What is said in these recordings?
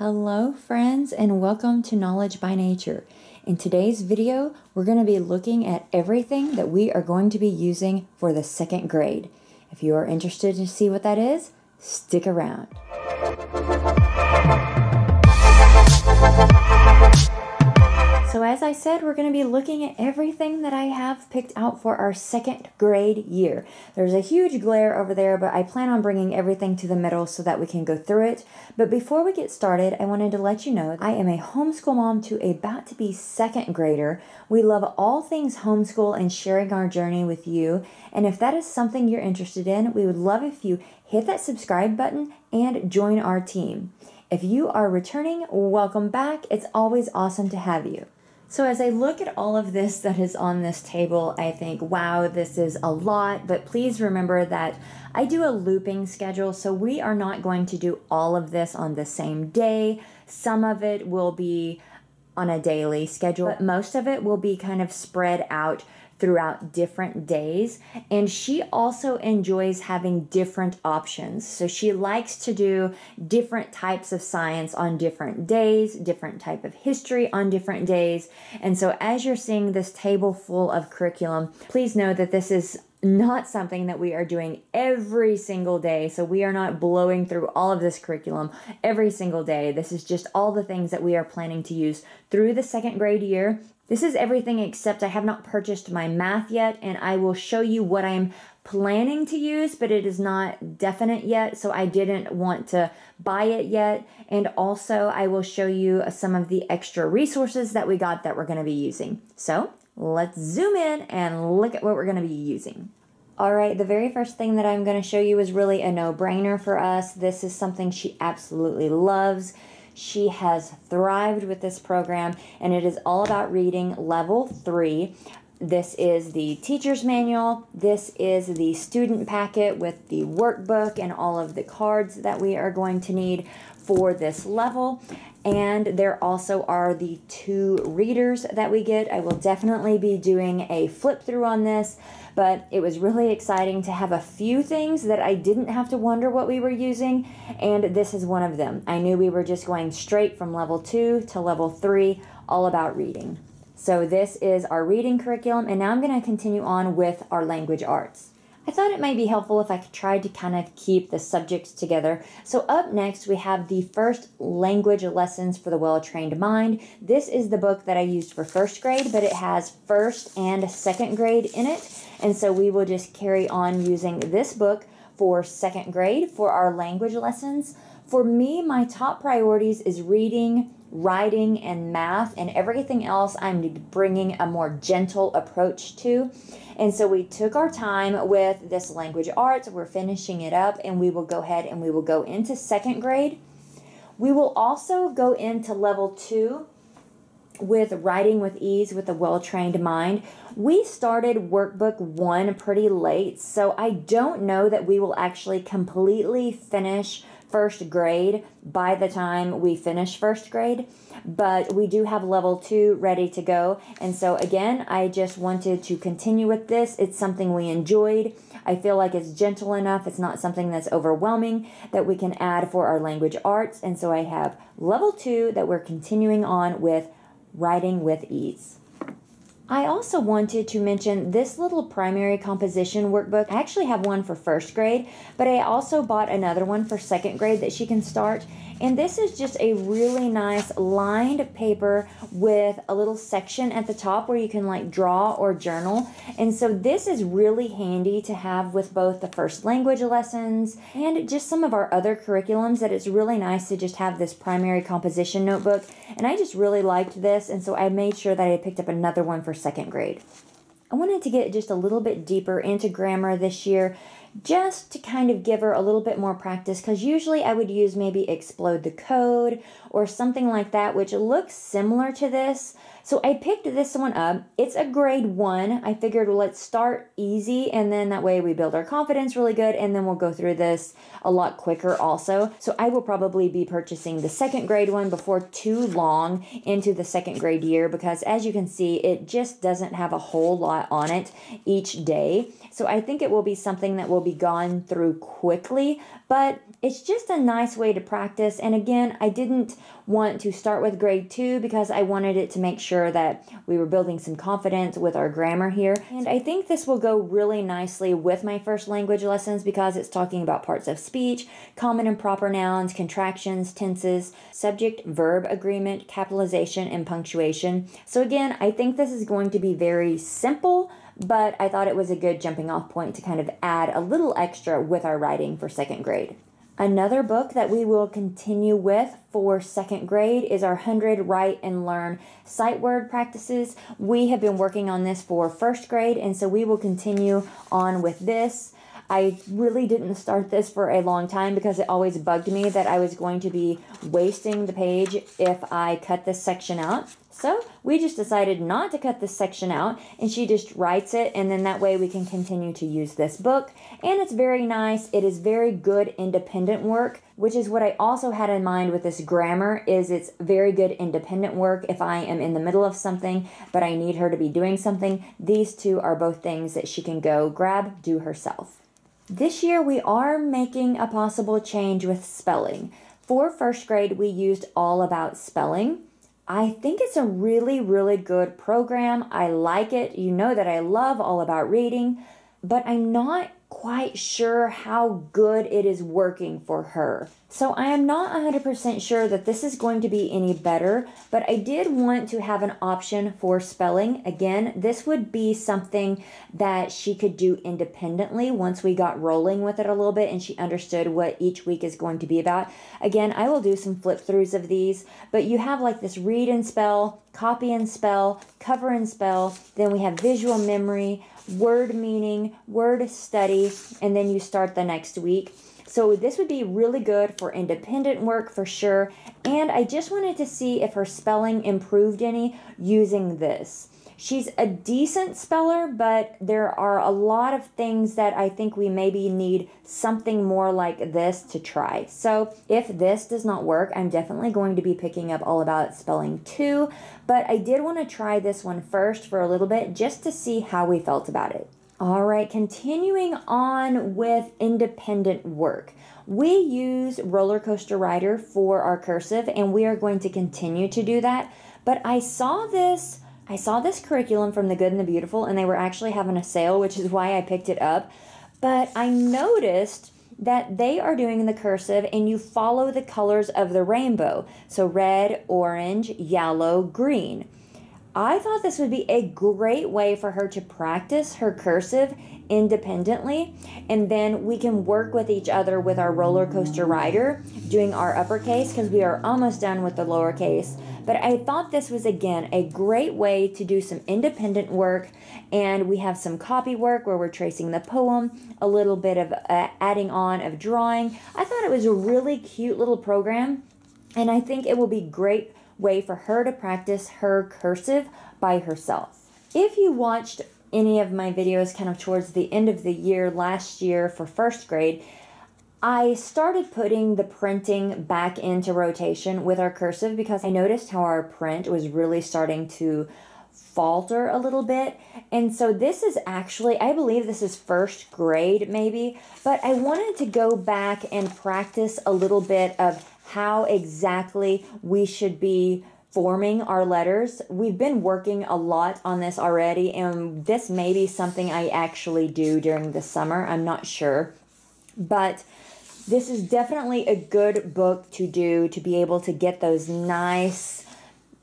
Hello friends and welcome to Knowledge by Nature. In today's video, we're going to be looking at everything that we are going to be using for the second grade. If you are interested to see what that is, stick around. So as I said, we're going to be looking at everything that I have picked out for our second grade year. There's a huge glare over there, but I plan on bringing everything to the middle so that we can go through it. But before we get started, I wanted to let you know I am a homeschool mom to about to be second grader. We love all things homeschool and sharing our journey with you. And if that is something you're interested in, we would love if you hit that subscribe button and join our team. If you are returning, welcome back. It's always awesome to have you. So, as I look at all of this that is on this table, I think, wow, this is a lot. But please remember that I do a looping schedule, so we are not going to do all of this on the same day. Some of it will be on a daily schedule, but most of it will be kind of spread out throughout different days and she also enjoys having different options so she likes to do different types of science on different days different type of history on different days and so as you're seeing this table full of curriculum please know that this is not something that we are doing every single day. So we are not blowing through all of this curriculum every single day. This is just all the things that we are planning to use through the second grade year this is everything except I have not purchased my math yet, and I will show you what I'm planning to use, but it is not definite yet, so I didn't want to buy it yet. And also, I will show you some of the extra resources that we got that we're going to be using. So let's zoom in and look at what we're going to be using. All right, the very first thing that I'm going to show you is really a no brainer for us. This is something she absolutely loves. She has thrived with this program, and it is all about reading level three. This is the teacher's manual. This is the student packet with the workbook and all of the cards that we are going to need for this level. And there also are the two readers that we get. I will definitely be doing a flip through on this but it was really exciting to have a few things that I didn't have to wonder what we were using, and this is one of them. I knew we were just going straight from level two to level three, all about reading. So, this is our reading curriculum, and now I'm going to continue on with our language arts. I thought it might be helpful if I tried to kind of keep the subjects together. So, up next, we have the first language lessons for the well trained mind. This is the book that I used for first grade, but it has first and second grade in it. And so, we will just carry on using this book for second grade for our language lessons. For me, my top priorities is reading, writing, and math, and everything else I'm bringing a more gentle approach to. And so we took our time with this language arts. We're finishing it up, and we will go ahead and we will go into second grade. We will also go into level two with writing with ease with a well trained mind. We started workbook one pretty late, so I don't know that we will actually completely finish first grade by the time we finish first grade, but we do have level two ready to go. And so, again, I just wanted to continue with this. It's something we enjoyed. I feel like it's gentle enough, it's not something that's overwhelming that we can add for our language arts. And so, I have level two that we're continuing on with writing with ease. I also wanted to mention this little primary composition workbook. I actually have one for first grade, but I also bought another one for second grade that she can start. And this is just a really nice lined paper with a little section at the top where you can like draw or journal. And so this is really handy to have with both the first language lessons and just some of our other curriculums that it's really nice to just have this primary composition notebook. And I just really liked this. And so I made sure that I picked up another one for second grade. I wanted to get just a little bit deeper into grammar this year just to kind of give her a little bit more practice because usually I would use maybe Explode the Code or something like that, which looks similar to this. So I picked this one up. It's a grade one. I figured well, let's start easy and then that way we build our confidence really good and then we'll go through this a lot quicker also. So I will probably be purchasing the second grade one before too long into the second grade year because as you can see, it just doesn't have a whole lot on it each day. So I think it will be something that will will be gone through quickly, but it's just a nice way to practice. And again, I didn't want to start with grade two because I wanted it to make sure that we were building some confidence with our grammar here. And I think this will go really nicely with my first language lessons because it's talking about parts of speech, common and proper nouns, contractions, tenses, subject verb agreement, capitalization, and punctuation. So again, I think this is going to be very simple but I thought it was a good jumping off point to kind of add a little extra with our writing for second grade. Another book that we will continue with for second grade is our 100 Write and Learn Sight Word Practices. We have been working on this for first grade, and so we will continue on with this. I really didn't start this for a long time because it always bugged me that I was going to be wasting the page if I cut this section out. So we just decided not to cut this section out and she just writes it and then that way we can continue to use this book. And it's very nice. It is very good independent work, which is what I also had in mind with this grammar is it's very good independent work if I am in the middle of something but I need her to be doing something. These two are both things that she can go grab, do herself. This year, we are making a possible change with spelling. For first grade, we used All About Spelling. I think it's a really, really good program. I like it. You know that I love All About Reading, but I'm not quite sure how good it is working for her. So I am not 100% sure that this is going to be any better, but I did want to have an option for spelling. Again, this would be something that she could do independently once we got rolling with it a little bit and she understood what each week is going to be about. Again, I will do some flip throughs of these, but you have like this read and spell, copy and spell, cover and spell, then we have visual memory, word meaning, word study, and then you start the next week. So this would be really good for independent work for sure. And I just wanted to see if her spelling improved any using this. She's a decent speller, but there are a lot of things that I think we maybe need something more like this to try. So if this does not work, I'm definitely going to be picking up all about spelling too, but I did want to try this one first for a little bit just to see how we felt about it. All right, continuing on with independent work. We use Roller Coaster Writer for our cursive, and we are going to continue to do that. But I saw this I saw this curriculum from The Good and the Beautiful, and they were actually having a sale, which is why I picked it up. But I noticed that they are doing the cursive and you follow the colors of the rainbow. So red, orange, yellow, green. I thought this would be a great way for her to practice her cursive independently and then we can work with each other with our roller coaster rider, doing our uppercase because we are almost done with the lowercase but I thought this was again a great way to do some independent work, and we have some copy work where we're tracing the poem, a little bit of uh, adding on of drawing. I thought it was a really cute little program, and I think it will be great way for her to practice her cursive by herself. If you watched any of my videos kind of towards the end of the year last year for first grade, I started putting the printing back into rotation with our cursive because I noticed how our print was really starting to falter a little bit. And so this is actually, I believe this is first grade maybe, but I wanted to go back and practice a little bit of how exactly we should be forming our letters. We've been working a lot on this already, and this may be something I actually do during the summer. I'm not sure. But this is definitely a good book to do to be able to get those nice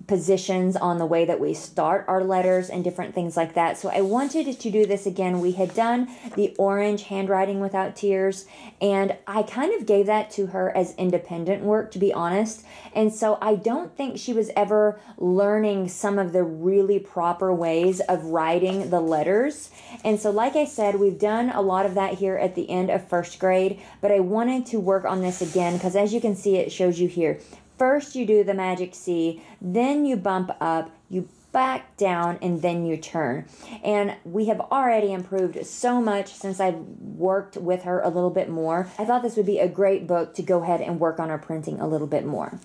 positions on the way that we start our letters and different things like that. So I wanted to do this again. We had done the orange handwriting without tears, and I kind of gave that to her as independent work, to be honest. And so I don't think she was ever learning some of the really proper ways of writing the letters. And so, like I said, we've done a lot of that here at the end of first grade, but I wanted to work on this again because as you can see, it shows you here First, you do the magic C, then you bump up, you back down, and then you turn. And we have already improved so much since I've worked with her a little bit more. I thought this would be a great book to go ahead and work on our printing a little bit more.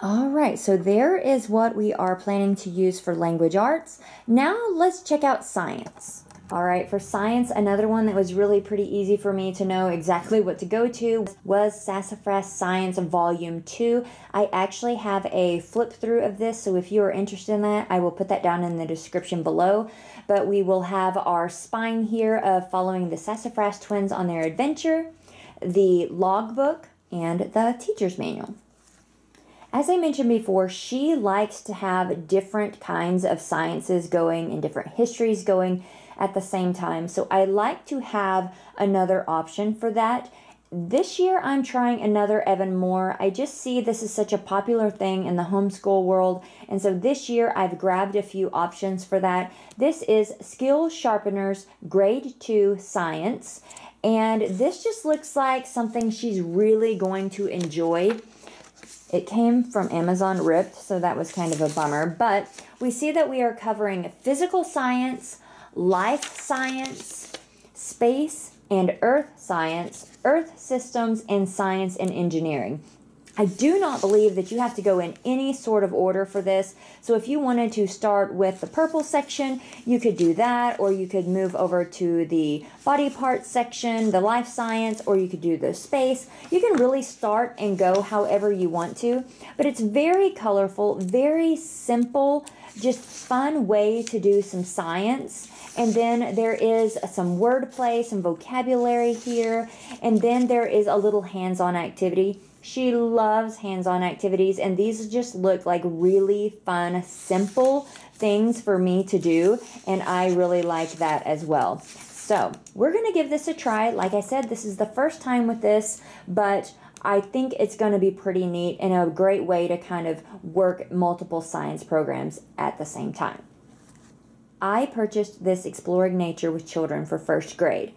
All right, so there is what we are planning to use for language arts. Now let's check out science. All right, for science, another one that was really pretty easy for me to know exactly what to go to was Sassafras Science Volume 2. I actually have a flip through of this, so if you are interested in that, I will put that down in the description below. But we will have our spine here of following the Sassafras twins on their adventure, the logbook, and the teacher's manual. As I mentioned before, she likes to have different kinds of sciences going and different histories going at the same time. So I like to have another option for that. This year, I'm trying another Evan-Moor. I just see this is such a popular thing in the homeschool world. And so this year, I've grabbed a few options for that. This is Skill Sharpeners Grade 2 Science. And this just looks like something she's really going to enjoy. It came from Amazon ripped, so that was kind of a bummer. But we see that we are covering physical science, life science, space and earth science, earth systems, and science and engineering. I do not believe that you have to go in any sort of order for this. So if you wanted to start with the purple section, you could do that, or you could move over to the body parts section, the life science, or you could do the space. You can really start and go however you want to, but it's very colorful, very simple, just fun way to do some science and then there is some wordplay, some vocabulary here. And then there is a little hands on activity. She loves hands on activities, and these just look like really fun, simple things for me to do. And I really like that as well. So we're going to give this a try. Like I said, this is the first time with this, but I think it's going to be pretty neat and a great way to kind of work multiple science programs at the same time. I purchased this Exploring Nature with Children for first grade.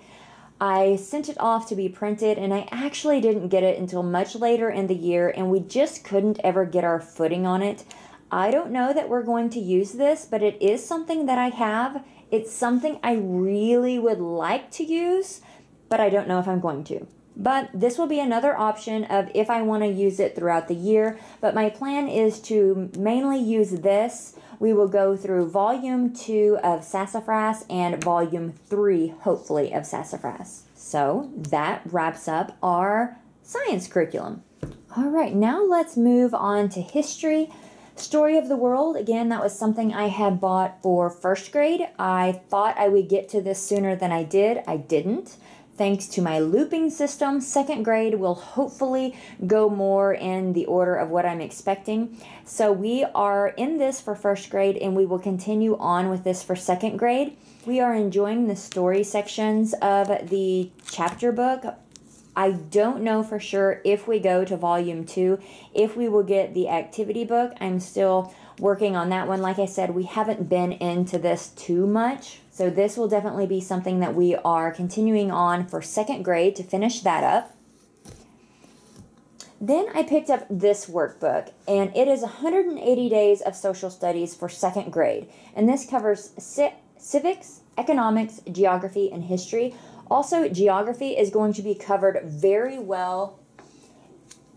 I sent it off to be printed, and I actually didn't get it until much later in the year, and we just couldn't ever get our footing on it. I don't know that we're going to use this, but it is something that I have. It's something I really would like to use, but I don't know if I'm going to. But this will be another option of if I want to use it throughout the year. But my plan is to mainly use this we will go through volume two of Sassafras and volume three, hopefully, of Sassafras. So that wraps up our science curriculum. All right, now let's move on to history. Story of the World, again, that was something I had bought for first grade. I thought I would get to this sooner than I did. I didn't. Thanks to my looping system, second grade will hopefully go more in the order of what I'm expecting. So we are in this for first grade and we will continue on with this for second grade. We are enjoying the story sections of the chapter book. I don't know for sure if we go to volume two, if we will get the activity book. I'm still working on that one. Like I said, we haven't been into this too much. So this will definitely be something that we are continuing on for second grade to finish that up. Then I picked up this workbook, and it is 180 days of social studies for second grade. And this covers civics, economics, geography, and history. Also, geography is going to be covered very well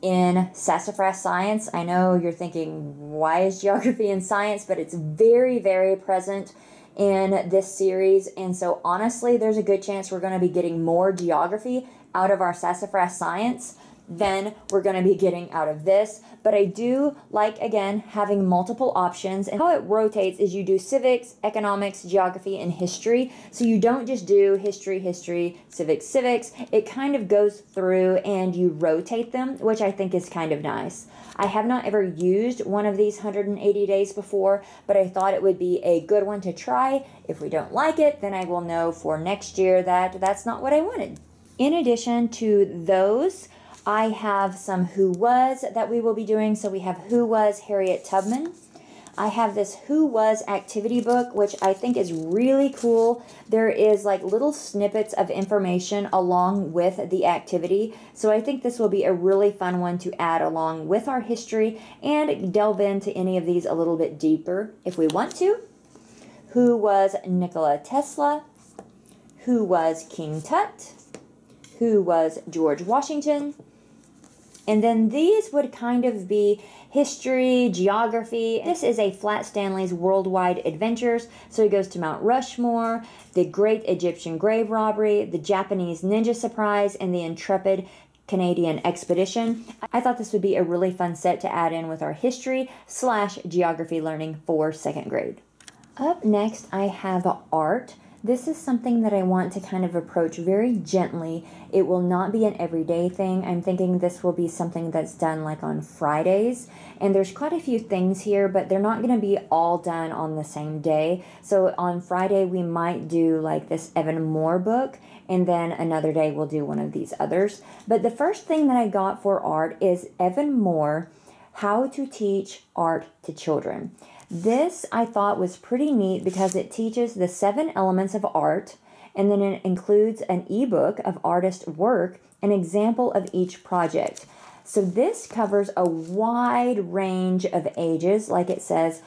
in sassafras science. I know you're thinking, why is geography in science? But it's very, very present in this series. And so, honestly, there's a good chance we're going to be getting more geography out of our sassafras science than we're going to be getting out of this. But I do like, again, having multiple options. And how it rotates is you do civics, economics, geography, and history. So you don't just do history, history, civics, civics. It kind of goes through and you rotate them, which I think is kind of nice. I have not ever used one of these 180 days before, but I thought it would be a good one to try. If we don't like it, then I will know for next year that that's not what I wanted. In addition to those, I have some Who Was that we will be doing. So we have Who Was Harriet Tubman. I have this Who Was activity book, which I think is really cool. There is like little snippets of information along with the activity. So I think this will be a really fun one to add along with our history and delve into any of these a little bit deeper if we want to. Who was Nikola Tesla? Who was King Tut? Who was George Washington? And then these would kind of be history, geography. This is a Flat Stanley's Worldwide Adventures. So he goes to Mount Rushmore, the Great Egyptian Grave Robbery, the Japanese Ninja Surprise, and the Intrepid Canadian Expedition. I thought this would be a really fun set to add in with our history slash geography learning for second grade. Up next, I have art. This is something that I want to kind of approach very gently. It will not be an everyday thing. I'm thinking this will be something that's done like on Fridays. And there's quite a few things here, but they're not going to be all done on the same day. So on Friday, we might do like this Evan-Moor book, and then another day we'll do one of these others. But the first thing that I got for art is Evan-Moor How to Teach Art to Children. This I thought was pretty neat because it teaches the seven elements of art and then it includes an ebook of artist work, an example of each project. So this covers a wide range of ages, like it says,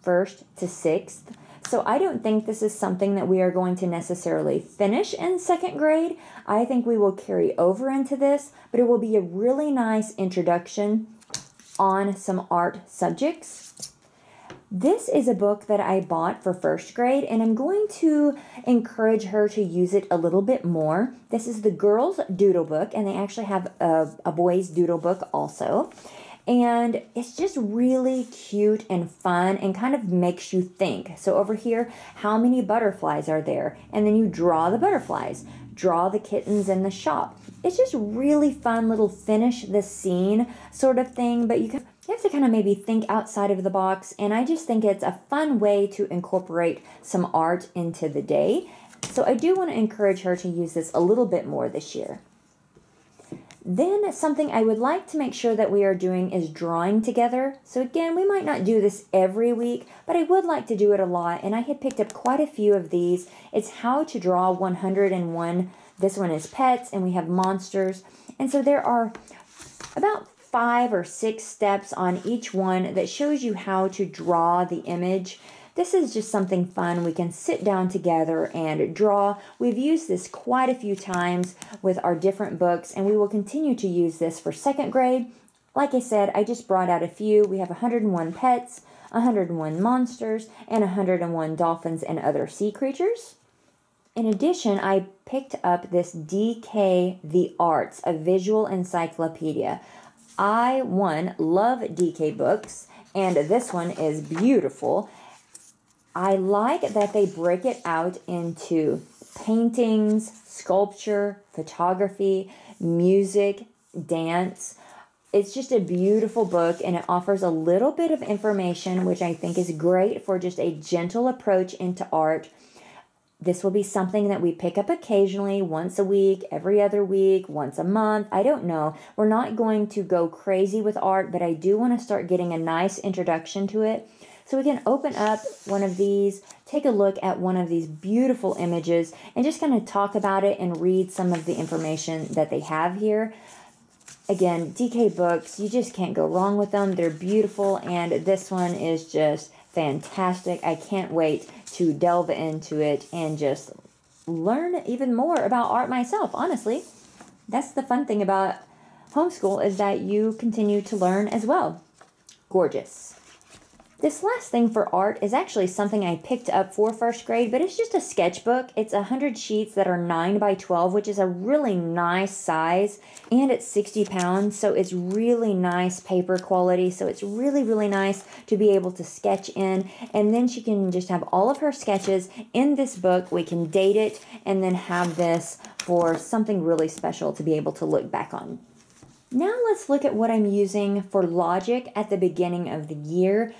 first to sixth. So I don't think this is something that we are going to necessarily finish in second grade. I think we will carry over into this, but it will be a really nice introduction on some art subjects. This is a book that I bought for first grade, and I'm going to encourage her to use it a little bit more. This is the Girls Doodle Book, and they actually have a, a boys' doodle book also. And it's just really cute and fun and kind of makes you think. So, over here, how many butterflies are there? And then you draw the butterflies, draw the kittens in the shop. It's just really fun little finish the scene sort of thing, but you can you have to kind of maybe think outside of the box, and I just think it's a fun way to incorporate some art into the day. So I do want to encourage her to use this a little bit more this year. Then something I would like to make sure that we are doing is drawing together. So again, we might not do this every week, but I would like to do it a lot. And I had picked up quite a few of these. It's how to draw 101. This one is pets and we have monsters. And so there are about five or six steps on each one that shows you how to draw the image. This is just something fun. We can sit down together and draw. We've used this quite a few times with our different books, and we will continue to use this for second grade. Like I said, I just brought out a few. We have 101 pets, 101 monsters, and 101 dolphins and other sea creatures. In addition, I picked up this DK The Arts, a visual encyclopedia. I, one, love DK books, and this one is beautiful. I like that they break it out into paintings, sculpture, photography, music, dance. It's just a beautiful book and it offers a little bit of information, which I think is great for just a gentle approach into art this will be something that we pick up occasionally, once a week, every other week, once a month. I don't know. We're not going to go crazy with art, but I do want to start getting a nice introduction to it. So we can open up one of these, take a look at one of these beautiful images, and just kind of talk about it and read some of the information that they have here. Again, DK books, you just can't go wrong with them. They're beautiful, and this one is just fantastic. I can't wait to delve into it and just learn even more about art myself, honestly. That's the fun thing about homeschool is that you continue to learn as well. Gorgeous. This last thing for art is actually something I picked up for first grade, but it's just a sketchbook. It's 100 sheets that are 9 by 12, which is a really nice size, and it's 60 pounds, so it's really nice paper quality. So it's really, really nice to be able to sketch in, and then she can just have all of her sketches in this book. We can date it and then have this for something really special to be able to look back on. Now let's look at what I'm using for logic at the beginning of the year.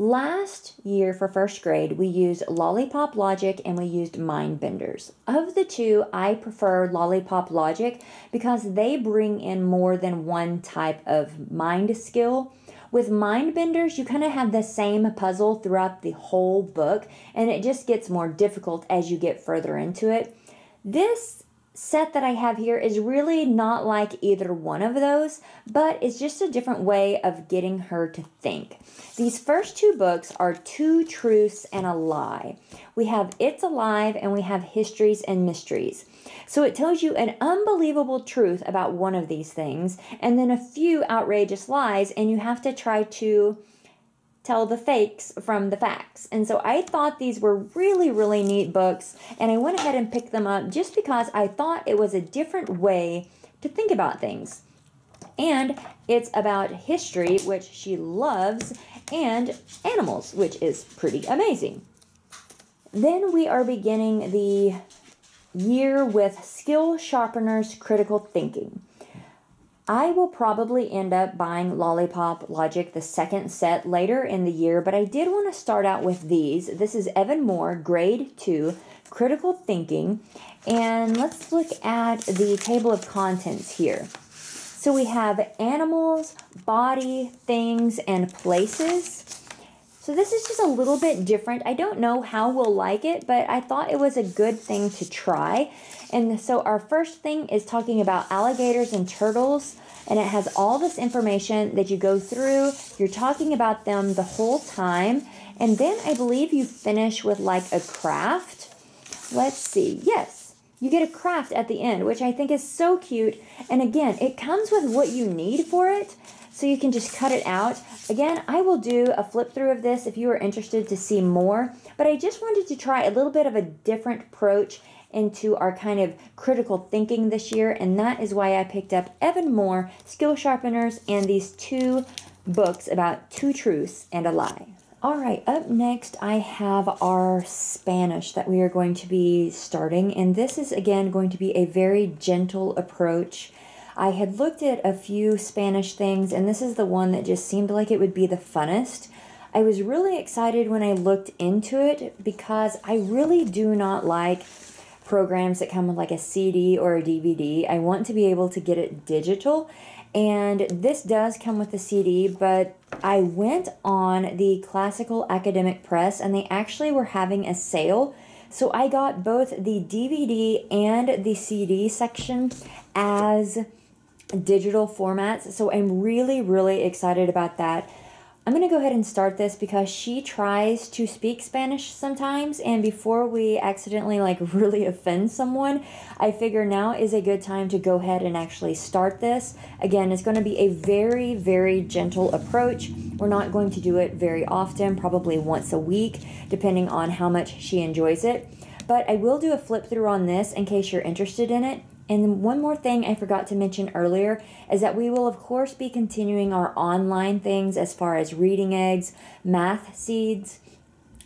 Last year for first grade, we used Lollipop Logic and we used Mind Benders. Of the two, I prefer Lollipop Logic because they bring in more than one type of mind skill. With Mind Benders, you kind of have the same puzzle throughout the whole book, and it just gets more difficult as you get further into it. This set that I have here is really not like either one of those, but it's just a different way of getting her to think. These first two books are Two Truths and a Lie. We have It's Alive and we have Histories and Mysteries. So it tells you an unbelievable truth about one of these things and then a few outrageous lies, and you have to try to tell the fakes from the facts. And so I thought these were really, really neat books, and I went ahead and picked them up just because I thought it was a different way to think about things. And it's about history, which she loves, and animals, which is pretty amazing. Then we are beginning the year with Skill Sharpeners Critical Thinking. I will probably end up buying Lollipop Logic, the second set, later in the year, but I did want to start out with these. This is Evan-Moor, Grade 2, Critical Thinking. And let's look at the table of contents here. So we have animals, body, things, and places. So this is just a little bit different. I don't know how we'll like it, but I thought it was a good thing to try. And so our first thing is talking about alligators and turtles, and it has all this information that you go through. You're talking about them the whole time, and then I believe you finish with like a craft. Let's see. Yes, you get a craft at the end, which I think is so cute. And again, it comes with what you need for it so you can just cut it out. Again, I will do a flip through of this if you are interested to see more, but I just wanted to try a little bit of a different approach into our kind of critical thinking this year, and that is why I picked up Evan-Moor, Skill Sharpeners, and these two books about two truths and a lie. All right, up next, I have our Spanish that we are going to be starting, and this is again going to be a very gentle approach. I had looked at a few Spanish things, and this is the one that just seemed like it would be the funnest. I was really excited when I looked into it because I really do not like programs that come with like a CD or a DVD. I want to be able to get it digital. And this does come with a CD, but I went on the Classical Academic Press and they actually were having a sale. So I got both the DVD and the CD section as digital formats. So I'm really, really excited about that. I'm going to go ahead and start this because she tries to speak Spanish sometimes and before we accidentally like really offend someone, I figure now is a good time to go ahead and actually start this. Again, it's going to be a very very gentle approach. We're not going to do it very often, probably once a week depending on how much she enjoys it. But I will do a flip through on this in case you're interested in it. And one more thing I forgot to mention earlier is that we will, of course, be continuing our online things as far as reading eggs, math seeds,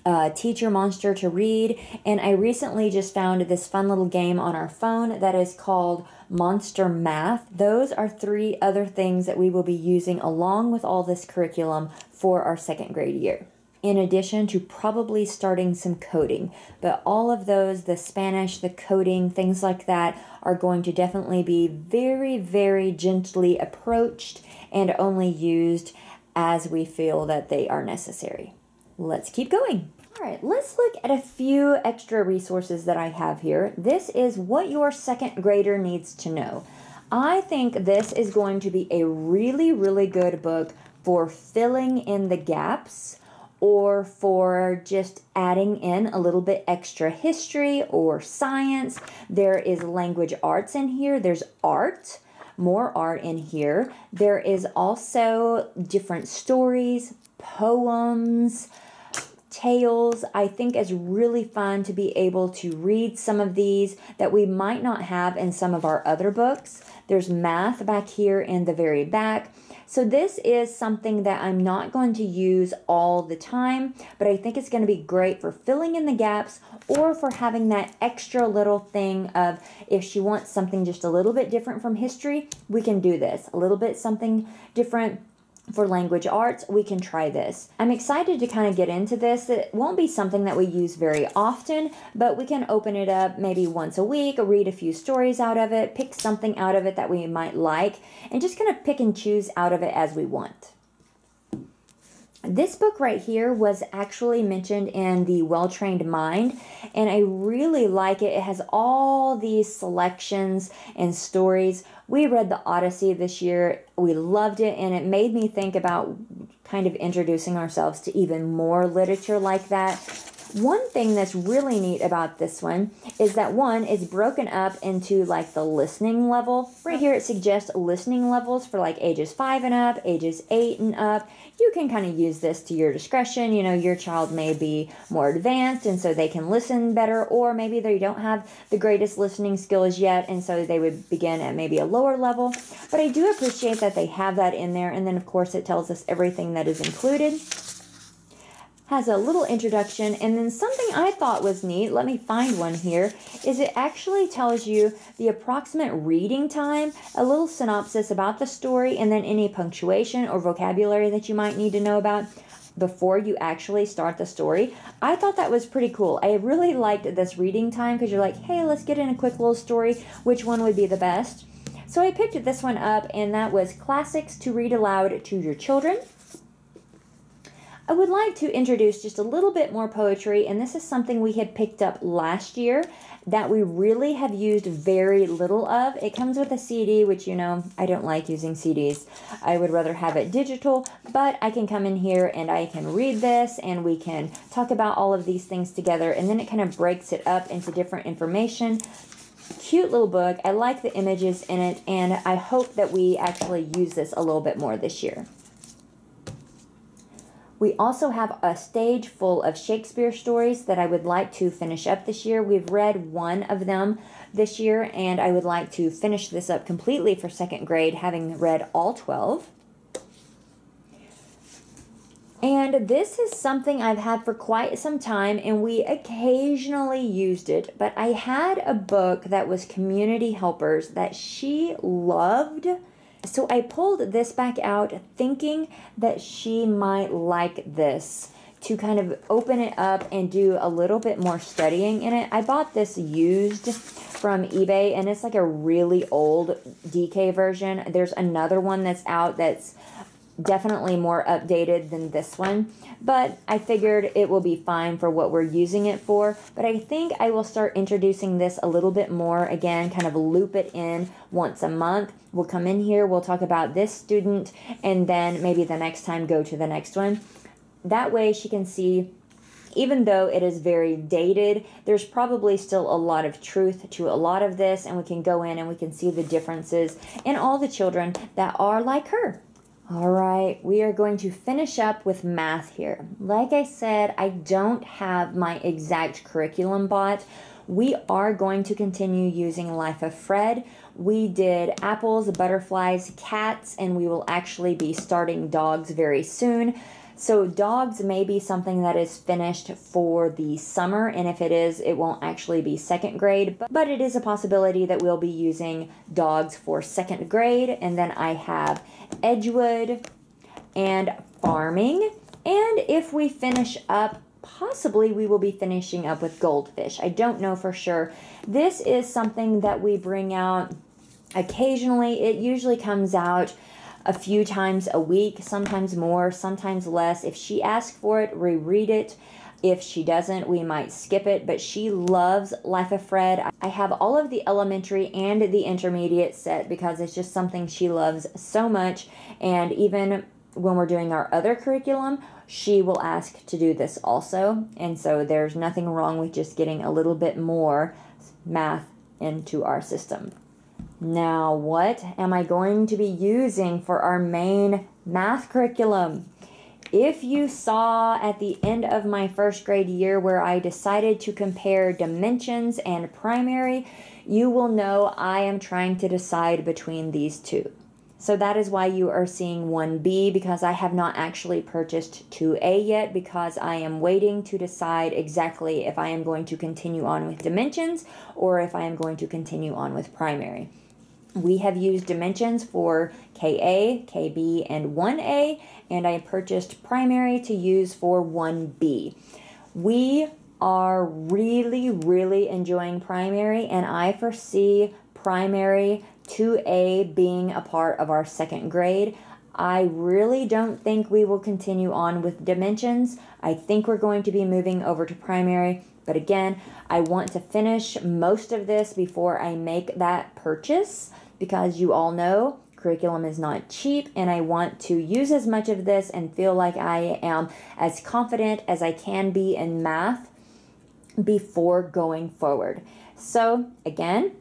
uh, Monster to Read, and I recently just found this fun little game on our phone that is called Monster Math. Those are three other things that we will be using along with all this curriculum for our second grade year in addition to probably starting some coding. But all of those, the Spanish, the coding, things like that, are going to definitely be very, very gently approached and only used as we feel that they are necessary. Let's keep going. All right, let's look at a few extra resources that I have here. This is what your second grader needs to know. I think this is going to be a really, really good book for filling in the gaps or for just adding in a little bit extra history or science. There is language arts in here, there's art, more art in here. There is also different stories, poems, tales. I think is really fun to be able to read some of these that we might not have in some of our other books. There's math back here in the very back. So this is something that I'm not going to use all the time, but I think it's going to be great for filling in the gaps or for having that extra little thing of if she wants something just a little bit different from history, we can do this. A little bit something different for language arts, we can try this. I'm excited to kind of get into this. It won't be something that we use very often, but we can open it up maybe once a week, read a few stories out of it, pick something out of it that we might like, and just kind of pick and choose out of it as we want. This book right here was actually mentioned in The Well Trained Mind, and I really like it. It has all these selections and stories. We read The Odyssey this year, we loved it, and it made me think about kind of introducing ourselves to even more literature like that. One thing that's really neat about this one is that one is broken up into like the listening level. Right here it suggests listening levels for like ages 5 and up, ages 8 and up. You can kind of use this to your discretion. You know, your child may be more advanced and so they can listen better or maybe they don't have the greatest listening skills yet and so they would begin at maybe a lower level. But I do appreciate that they have that in there and then of course it tells us everything that is included has a little introduction and then something I thought was neat, let me find one here, is it actually tells you the approximate reading time, a little synopsis about the story, and then any punctuation or vocabulary that you might need to know about before you actually start the story. I thought that was pretty cool. I really liked this reading time because you're like, hey, let's get in a quick little story. Which one would be the best? So I picked this one up, and that was Classics to Read Aloud to Your Children. I would like to introduce just a little bit more poetry, and this is something we had picked up last year that we really have used very little of. It comes with a CD, which you know, I don't like using CDs. I would rather have it digital, but I can come in here and I can read this and we can talk about all of these things together, and then it kind of breaks it up into different information cute little book. I like the images in it, and I hope that we actually use this a little bit more this year. We also have a stage full of Shakespeare stories that I would like to finish up this year. We've read one of them this year, and I would like to finish this up completely for second grade, having read all 12. And this is something I've had for quite some time, and we occasionally used it. But I had a book that was Community Helpers that she loved so I pulled this back out thinking that she might like this to kind of open it up and do a little bit more studying in it. I bought this used from eBay and it's like a really old DK version. There's another one that's out that's definitely more updated than this one, but I figured it will be fine for what we're using it for. But I think I will start introducing this a little bit more again, kind of loop it in once a month. We'll come in here, we'll talk about this student, and then maybe the next time go to the next one. That way she can see even though it is very dated, there's probably still a lot of truth to a lot of this, and we can go in and we can see the differences in all the children that are like her. All right, we are going to finish up with math here. Like I said, I don't have my exact curriculum bought. We are going to continue using Life of Fred. We did apples, butterflies, cats, and we will actually be starting dogs very soon. So dogs may be something that is finished for the summer, and if it is, it won't actually be second grade, but, it is a possibility that we'll be using dogs for second grade. And then I have Edgewood and farming. And if we finish up possibly we will be finishing up with goldfish. I don't know for sure. This is something that we bring out occasionally. It usually comes out a few times a week, sometimes more, sometimes less. If she asks for it, reread it. If she doesn't, we might skip it, but she loves Life of Fred. I have all of the elementary and the intermediate set because it's just something she loves so much. And even when we're doing our other curriculum, she will ask to do this also. And so there's nothing wrong with just getting a little bit more math into our system. Now, what am I going to be using for our main math curriculum? If you saw at the end of my first grade year where I decided to compare dimensions and primary, you will know I am trying to decide between these two. So that is why you are seeing 1B because I have not actually purchased 2A yet because I am waiting to decide exactly if I am going to continue on with dimensions or if I am going to continue on with primary. We have used dimensions for KA, KB, and 1A, and I purchased primary to use for 1B. We are really, really enjoying primary, and I foresee primary 2A being a part of our second grade. I really don't think we will continue on with dimensions. I think we're going to be moving over to primary. But again, I want to finish most of this before I make that purchase because you all know curriculum is not cheap and I want to use as much of this and feel like I am as confident as I can be in math before going forward. So, again,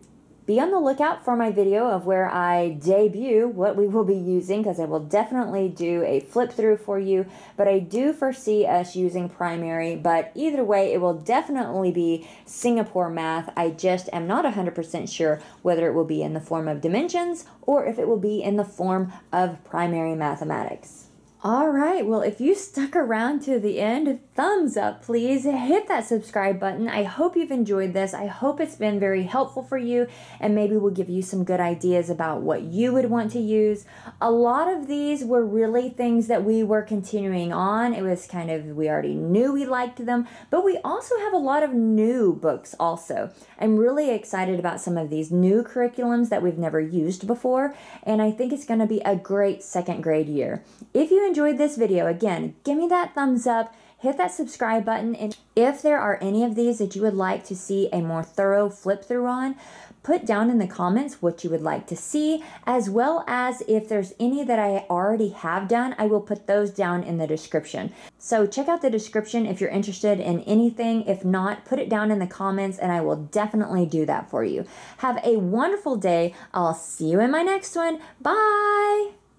be on the lookout for my video of where I debut what we will be using because I will definitely do a flip through for you. But I do foresee us using primary, but either way, it will definitely be Singapore math. I just am not 100% sure whether it will be in the form of dimensions or if it will be in the form of primary mathematics. All right, well, if you stuck around to the end, thumbs up, please. Hit that subscribe button. I hope you've enjoyed this. I hope it's been very helpful for you and maybe we'll give you some good ideas about what you would want to use. A lot of these were really things that we were continuing on. It was kind of, we already knew we liked them, but we also have a lot of new books also. I'm really excited about some of these new curriculums that we've never used before, and I think it's going to be a great second grade year. If you enjoyed this video, again, give me that thumbs up, hit that subscribe button, and if there are any of these that you would like to see a more thorough flip through on, put down in the comments what you would like to see, as well as if there's any that I already have done, I will put those down in the description. So check out the description if you're interested in anything. If not, put it down in the comments and I will definitely do that for you. Have a wonderful day. I'll see you in my next one. Bye!